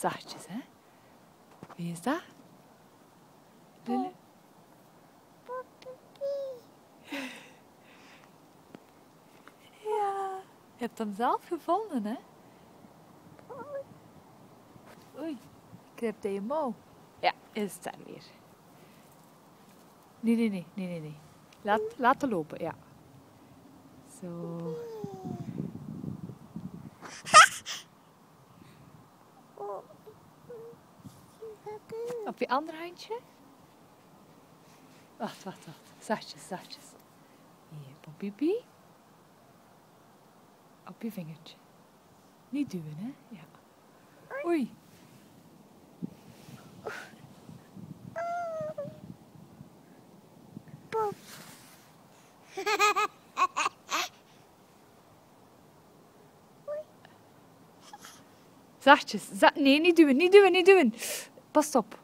Zachtjes, hè? Wie is dat? Lulu? Ja, je hebt hem zelf gevonden, hè? Oei, ik heb tegen je mouw. Ja, is het daar weer. Nee, nee, nee, nee, nee, nee. Laat, laten lopen, ja. Zo. Op je andere handje? Wacht, wacht, wacht. Zachtjes, zachtjes. Hier, Poppy. Op je vingertje. Niet duwen, hè? Ja. Oei. Zachtjes. Za nee, niet duwen, niet duwen, niet duwen. Pas op.